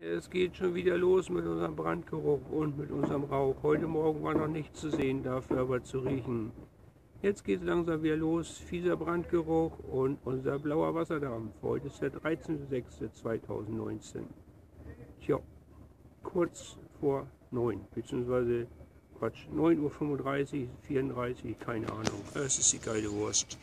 Es geht schon wieder los mit unserem Brandgeruch und mit unserem Rauch. Heute Morgen war noch nichts zu sehen, dafür aber zu riechen. Jetzt geht es langsam wieder los, fieser Brandgeruch und unser blauer Wasserdampf. Heute ist der 13.06.2019. Tja, kurz vor 9, beziehungsweise Quatsch, 9.35 Uhr, 34, keine Ahnung. Es ist die geile Wurst.